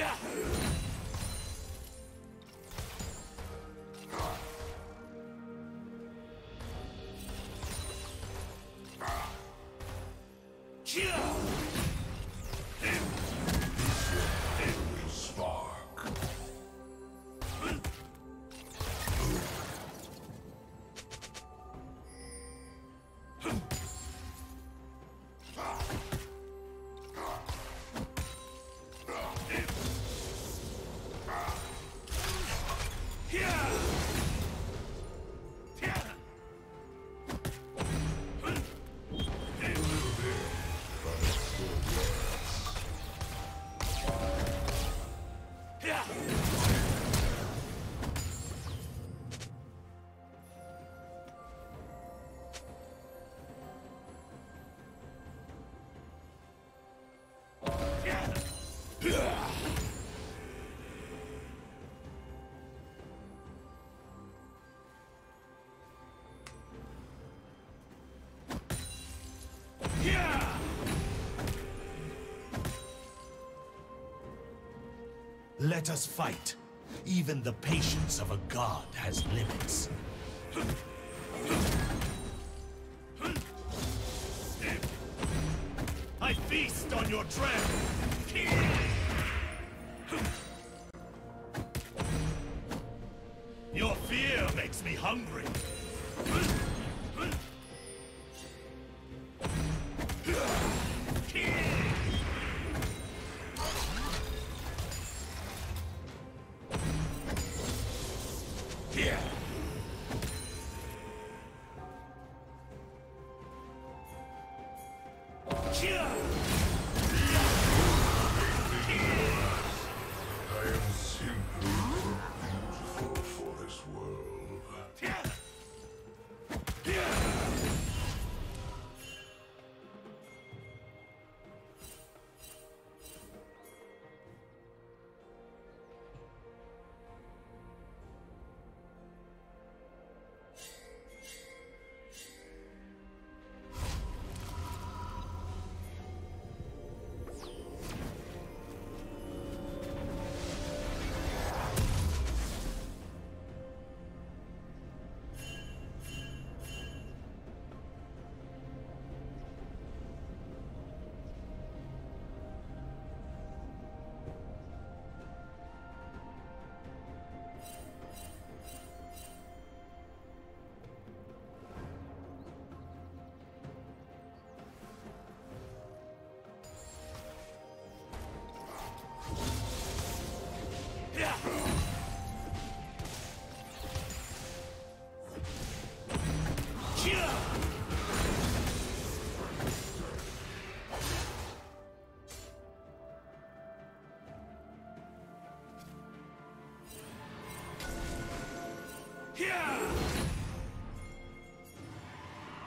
Yeah! Let us fight. Even the patience of a god has limits. I feast on your dread! Your fear makes me hungry. Kill!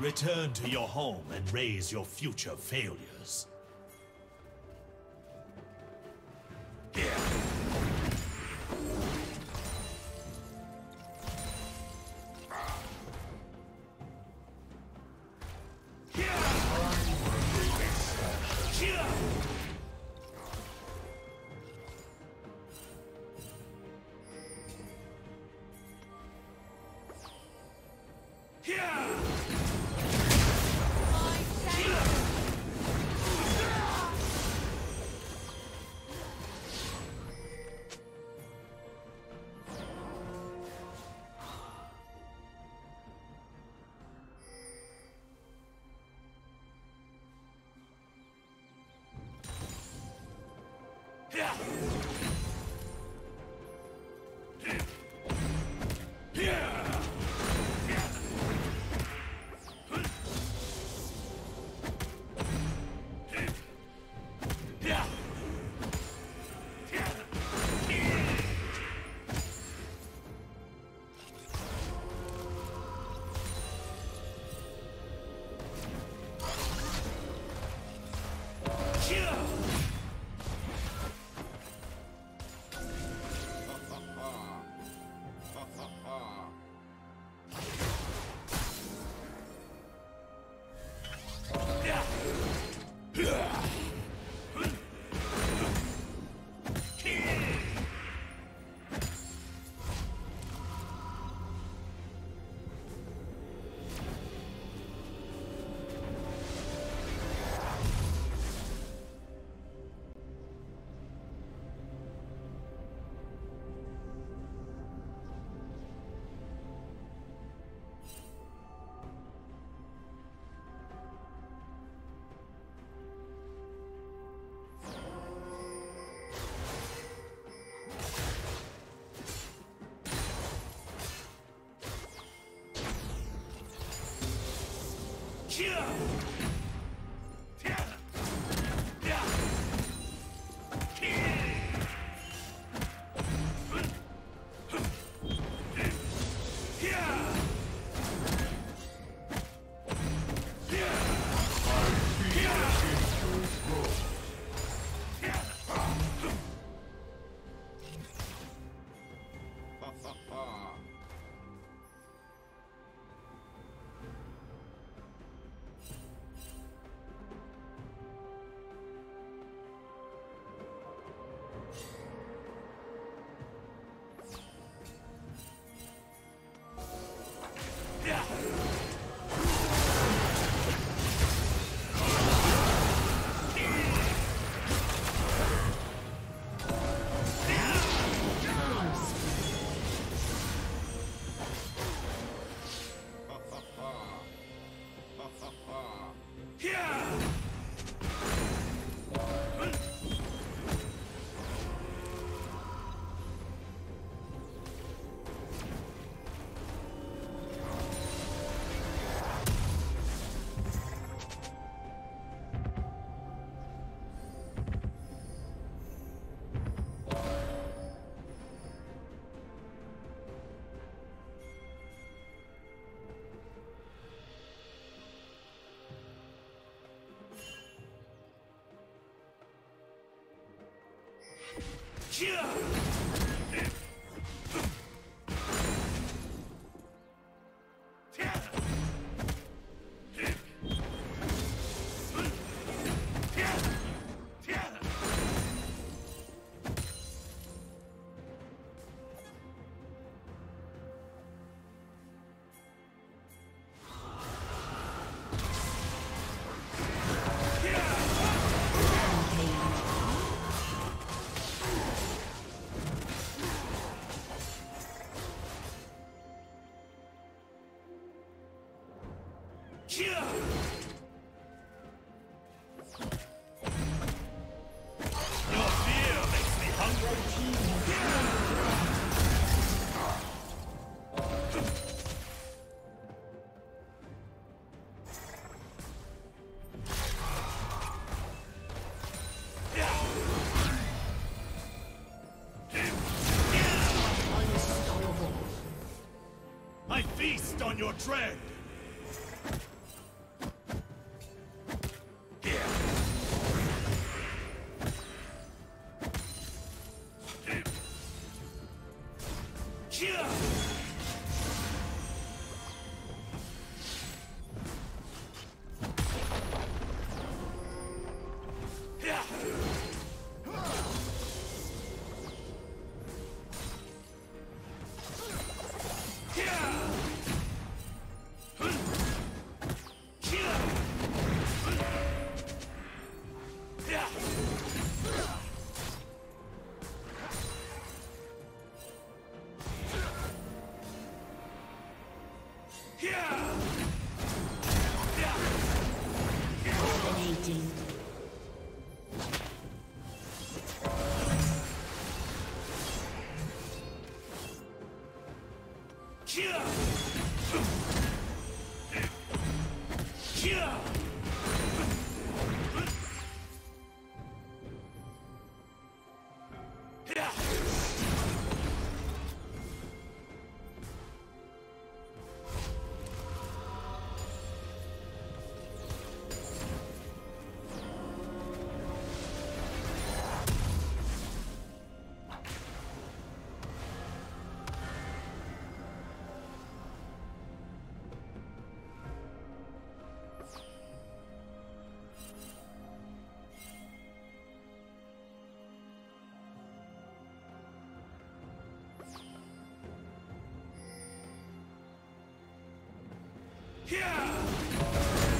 Return to your home and raise your future failures. Yeah! Your Yeah! On your Dominating. Dread.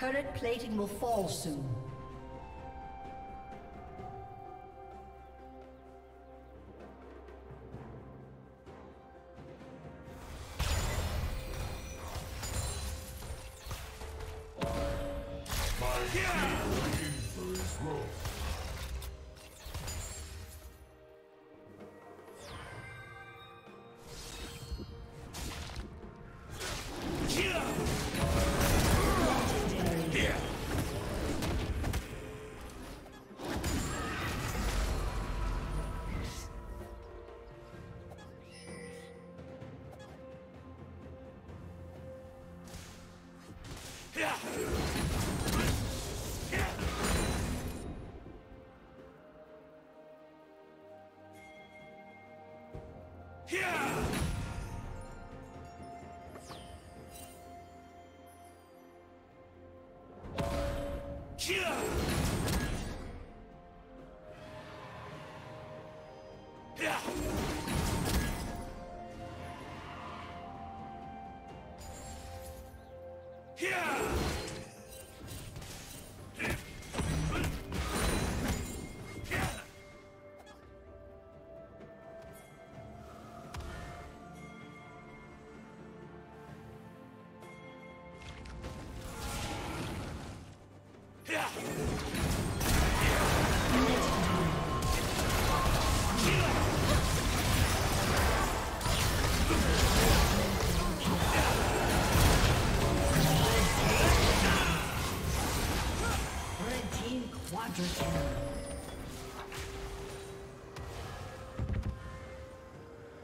Turret plating will fall soon. Yeah!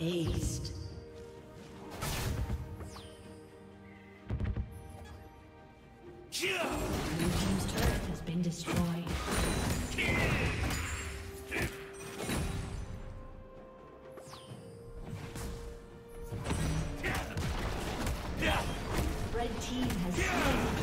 Aced. Blue Team's turret has been destroyed. Red team has slain